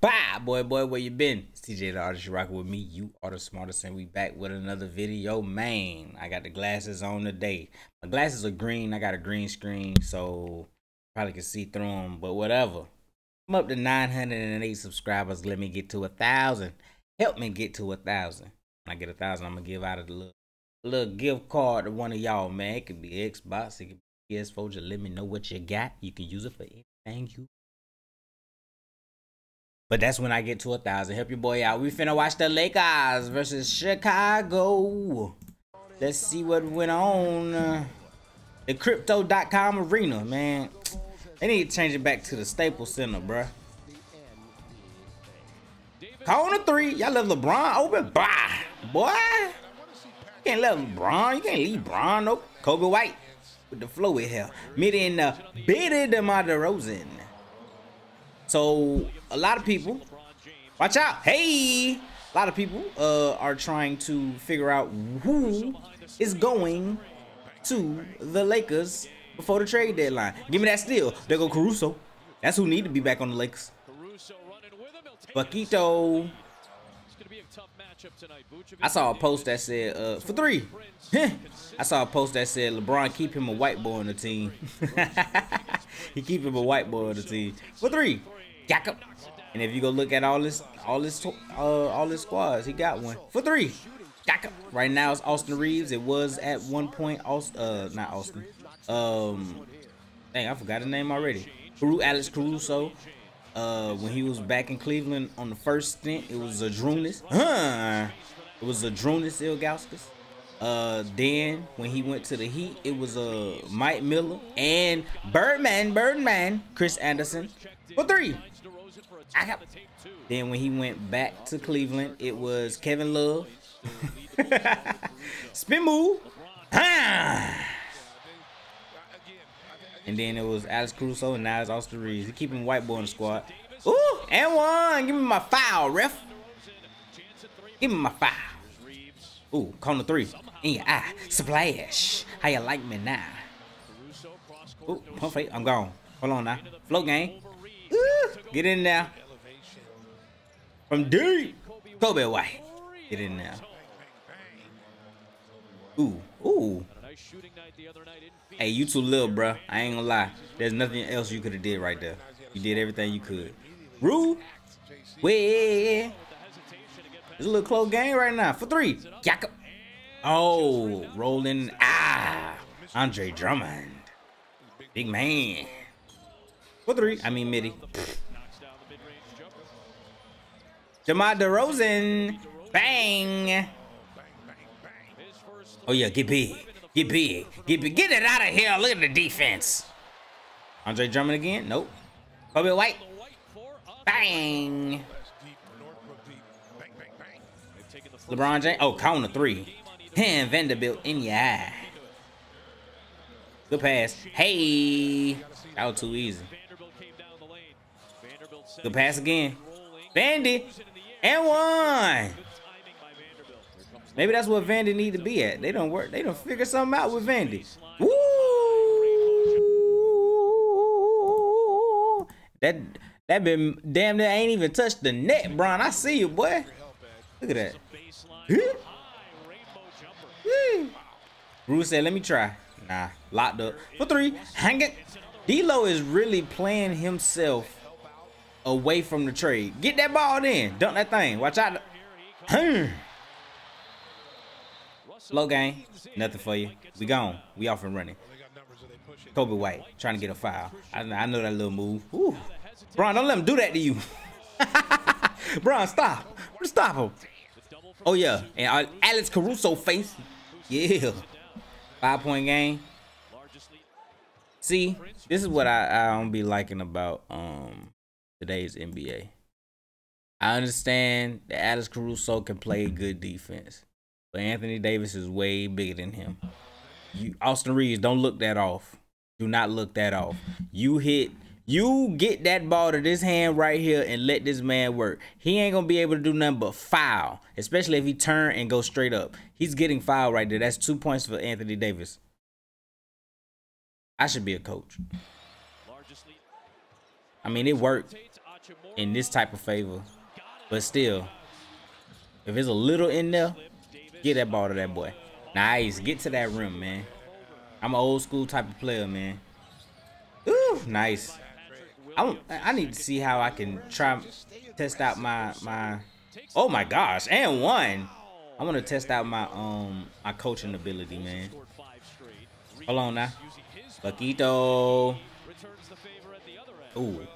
Bye, boy, boy, where you been? It's TeeJay the artist, you rocking with me. You are the smartest, and we back with another video, man. I got the glasses on today. My glasses are green. I got a green screen, so probably can see through them, but whatever. I'm up to 908 subscribers. Let me get to a thousand. Help me get to a thousand. When I get a thousand, I'm gonna give out a little, little gift card to one of y'all, man. It could be Xbox, it could be PS4. Just let me know what you got. You can use it for anything you but that's when I get to a thousand. Help your boy out. We finna watch the Lakers versus Chicago. Let's see what went on. The crypto.com arena, man. They need to change it back to the Staples Center, bruh. The three. Y'all let LeBron open. Bye. Boy. You can't let LeBron. You can't leave Bron. Nope. Coby White with the flow flowy hair. Mid in the uh, Bitty DeMar DeRozan. So a lot of people, watch out. Hey, a lot of people uh, are trying to figure out who is going to the Lakers before the trade deadline. Give me that steal. There go Caruso. That's who need to be back on the Lakers. Paquito. I saw a post that said, uh, for three. I saw a post that said, LeBron, keep him a white boy on the team. he keep him a white boy on the team. For three. Jacob. And if you go look at all this, all this, uh, all this squads, he got one for three. Jacob. Right now it's Austin Reaves. It was at one point, Austin, uh, not Austin. Um, dang, I forgot his name already. Alex Caruso. Uh, when he was back in Cleveland on the first stint, it was a Drunas. Huh. It was a Drunas Ilgauskas. Uh, then when he went to the Heat, it was uh, Mike Miller and Birdman, Birdman, Chris Andersen for three. I. Then when he went back to Cleveland, it was Kevin Love. Spin move. And then it was Alex Caruso, and now it's Austin Reaves. He keeping white boy in the squad. Ooh, and one. Give me my foul, ref. Give me my foul. Ooh, corner three. In your eye. Splash. How you like me now? Ooh, pump fake. I'm gone. Hold on now. Float game. Ooh, get in there. From deep. Coby White. Get in there. Ooh, ooh. Hey, you too little, bro. I ain't gonna lie. There's nothing else you could have did right there. You did everything you could. Rue. Way. It's a little close game right now. For three. Jacob. Oh, rolling. Ah. Andre Drummond. Big man. For three. I mean, midi. DeMar DeRozan. Bang. Oh, yeah. Get big. Get big. Get big. Get it out of here. Look at the defense. Andre Drummond again? Nope. Coby White. Bang. LeBron James. Oh, count a three. Him, Vanderbilt in your eye. Good pass. Hey. That was too easy. Good pass again. Vandy. And one. Maybe that's what Vandy need to be at. They don't work. They don't figure something out with Vandy. Woo! That that been damn near ain't even touched the net, Bron. I see you, boy. Look at that. Bruce said, let me try. Nah, locked up. For three, hang it. D'Lo is really playing himself away from the trade. Get that ball in. Dunk that thing. Watch out. Hmm. Low game. Nothing for you. We gone. We off and running. Coby White trying to get a foul. I, I know that little move. Ooh. Bron, don't let him do that to you. Bron, stop. Stop him. Oh, yeah. And Alex Caruso face. Yeah. Five point game. See, this is what I, I don't be liking about um today's NBA. I understand that Alex Caruso can play good defense, but Anthony Davis is way bigger than him. You Austin Reaves, don't look that off. Do not look that off. You hit you get that ball to this hand right here and let this man work. He ain't gonna be able to do nothing but foul, especially if he turn and go straight up. He's getting foul right there. That's two points for Anthony Davis. I should be a coach. I mean, it worked. in this type of favor. But still, if it's a little in there, get that ball to that boy. Nice. Get to that rim, man. I'm an old school type of player, man. Ooh, nice. I I need to see how I can try test out my my. Oh my gosh, and one. I want to test out my um my coaching ability, man. Hold on now. Buckito. Ooh.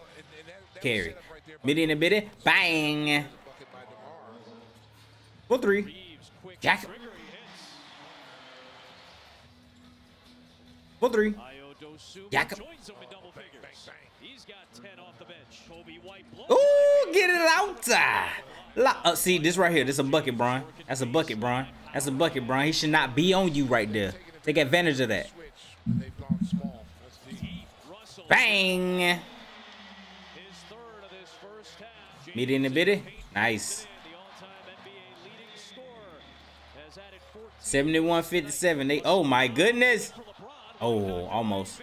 Carry. Midi and a bitty. Bang. For three. Jack. For three. Jack. Ooh, get it out. Uh, see, this right here. This a bucket, Bron. That's a bucket, Bron. That's a bucket, Bron. He should not be on you right there. Take advantage of that. Bang! Meet in the bitty. Nice. 71-57. They oh my goodness. Oh, almost.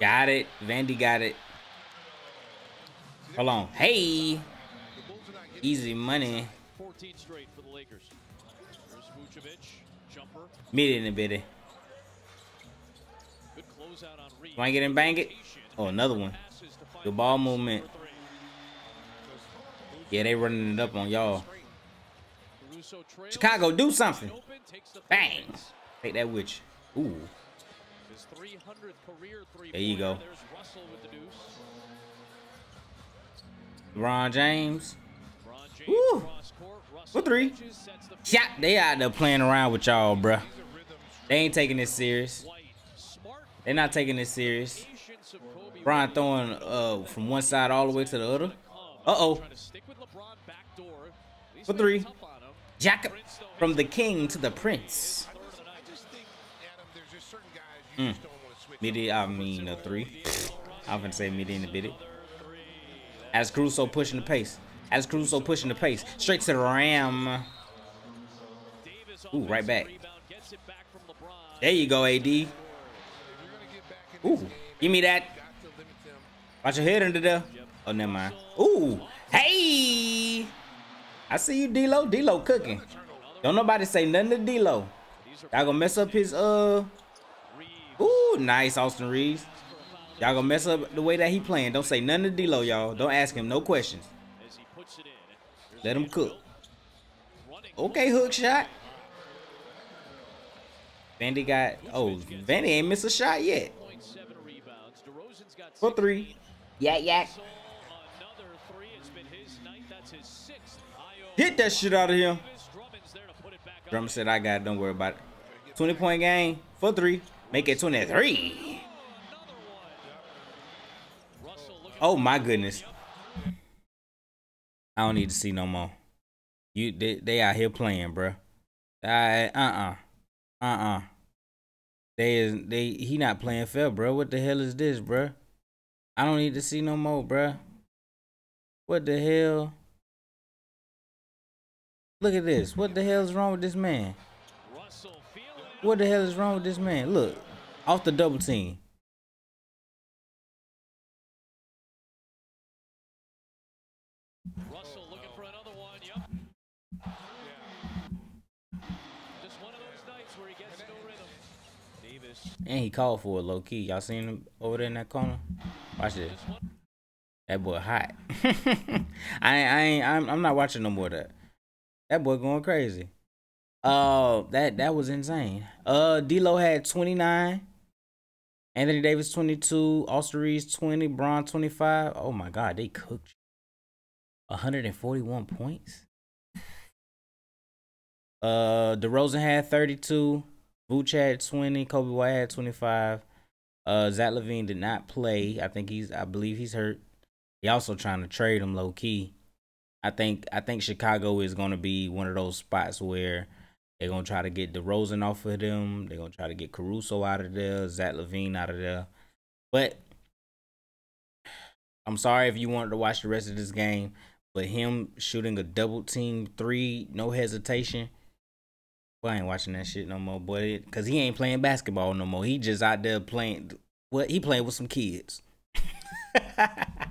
Got it. Vandy got it. Hold on. Hey. Easy money. 14 straight for the Lakers. There's Vucevic. Jumper. Meet in the bitty. Good closeout on Reed. Want to get and bang it? Oh, another one. Good ball movement. Yeah, they running it up on y'all. Chicago, do something. Bang. Take that witch. Ooh. There you go. LeBron James. Woo. For three. Yeah, They out there playing around with y'all, bruh. They ain't taking this serious. They're not taking this serious. Brian throwing uh, from one side all the way to the other. Uh-oh. For three. Jacob from the king to the prince. Mm. Midi, I mean a three. I'm gonna say midi in the biddy. As Caruso pushing the pace. As Caruso pushing the pace. Straight to the ram. Ooh, right back. There you go, AD. Ooh, give me that. Watch your head under there. Oh, never mind. Ooh, hey. I see you, D-Lo. D-Lo cooking. Don't nobody say nothing to D-Lo. Y'all gonna mess up his, uh... Ooh, nice, Austin Reaves. Y'all gonna mess up the way that he playing. Don't say nothing to D-Lo, y'all. Don't ask him no questions. Let him cook. Okay, hook shot. Vandy got, oh, Vandy ain't missed a shot yet. For three. Yak, yak. Hit that shit out of him. Drummond said, I got it. Don't worry about it. 20 point game for three. Make it 23. Oh my goodness. I don't need to see no more. You they, they out here playing, bro. I uh uh uh uh. They is they he not playing fair, bro. What the hell is this, bro? I don't need to see no more, bro. What the hell? Look at this. What the hell is wrong with this man? What the hell is wrong with this man? Look, off the double team. Russell looking for another one. Yep. Just one of those nights where he gets no rhythm. Davis. And he called for it low key. Y'all seen him over there in that corner? Watch this. That boy hot. I I ain't I'm I'm not watching no more of that. That boy going crazy. Uh that that was insane. Uh D'Lo had 29. Anthony Davis 22, Austin Reaves 20, Bron 25. Oh my god, they cooked. 141 points. Uh DeRozan had 32, Vooch had 20, Coby White had 25. Uh Zach LaVine did not play. I think he's I believe he's hurt. He also trying to trade him low key. I think I think Chicago is gonna be one of those spots where they're gonna try to get DeRozan off of them. They're gonna try to get Caruso out of there, Zach LaVine out of there. But I'm sorry if you wanted to watch the rest of this game, but him shooting a double team three, no hesitation. Well, I ain't watching that shit no more, boy. Cause he ain't playing basketball no more. He just out there playing. What he playing with some kids.